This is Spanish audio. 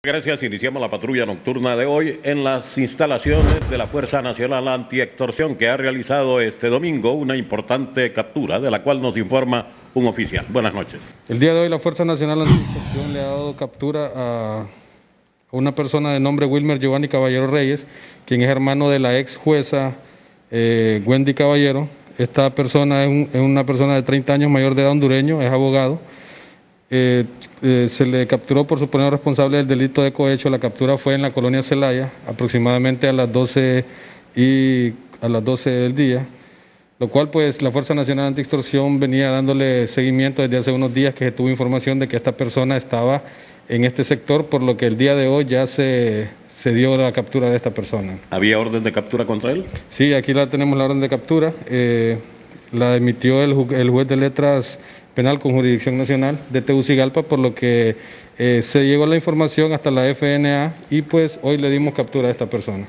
Gracias, iniciamos la patrulla nocturna de hoy en las instalaciones de la Fuerza Nacional Anti-Extorsión que ha realizado este domingo una importante captura de la cual nos informa un oficial. Buenas noches. El día de hoy la Fuerza Nacional Anti-Extorsión le ha dado captura a una persona de nombre Wilmer Giovanni Caballero Reyes, quien es hermano de la ex jueza eh, Wendy Caballero. Esta persona es, es una persona de 30 años mayor de edad hondureño, es abogado eh, eh, se le capturó por suponer responsable del delito de cohecho. La captura fue en la colonia Celaya, aproximadamente a las 12 y a las 12 del día, lo cual pues la Fuerza Nacional Anti-Extorsión venía dándole seguimiento desde hace unos días que se tuvo información de que esta persona estaba en este sector, por lo que el día de hoy ya se, se dio la captura de esta persona. ¿Había orden de captura contra él? Sí, aquí la tenemos la orden de captura. Eh, la emitió el, el juez de letras penal con jurisdicción nacional de Tegucigalpa, por lo que eh, se llegó la información hasta la FNA y pues hoy le dimos captura a esta persona.